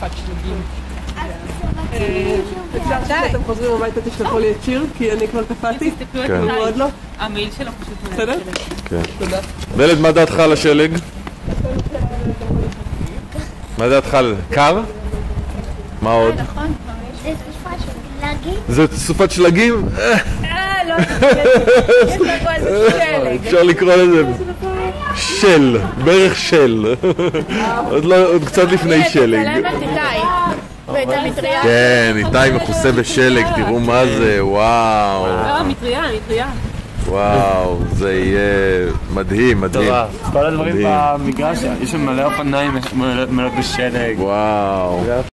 סופת שלגים. אפשר שאתם חוזרים הביתה תשלחו לי את שיר, כי אני כבר קפאתי. תסתכלו כן. הוא עוד לא. המעיל שלו פשוט בסדר? שלג. כן. תודה. דלת, מה דעתך על השלג? מה דעתך על... קר? מה עוד? נכון, זה סופת שלגים? אה, אה, לא, יש לנו פה איזה שלג. אפשר לקרוא לזה של, בערך של. עוד לא, עוד קצת לפני שלג. ואת המטריה. כן, איתי מכוסה בשלג, תראו מה זה, וואו. לא, מטריה, מטריה. וואו, זה יהיה מדהים, מדהים. כל הדברים. במגרש, יש שם מלא אופניים מלא בשלג. וואו.